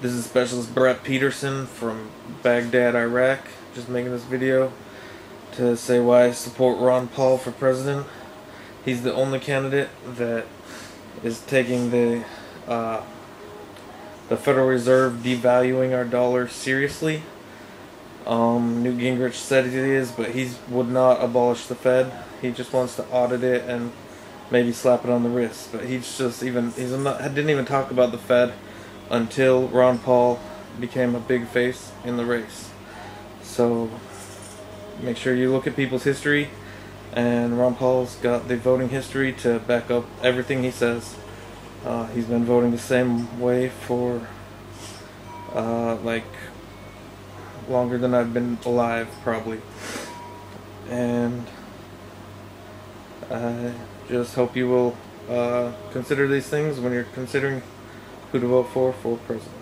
This is Specialist Brett Peterson from Baghdad, Iraq. Just making this video to say why I support Ron Paul for president. He's the only candidate that is taking the uh, the Federal Reserve devaluing our dollar seriously. Um, Newt Gingrich said he is, but he would not abolish the Fed. He just wants to audit it and maybe slap it on the wrist. But he's just even he's not didn't even talk about the Fed until Ron Paul became a big face in the race. So make sure you look at people's history, and Ron Paul's got the voting history to back up everything he says. Uh, he's been voting the same way for uh, like longer than I've been alive, probably. And I just hope you will uh, consider these things when you're considering who to vote for for president.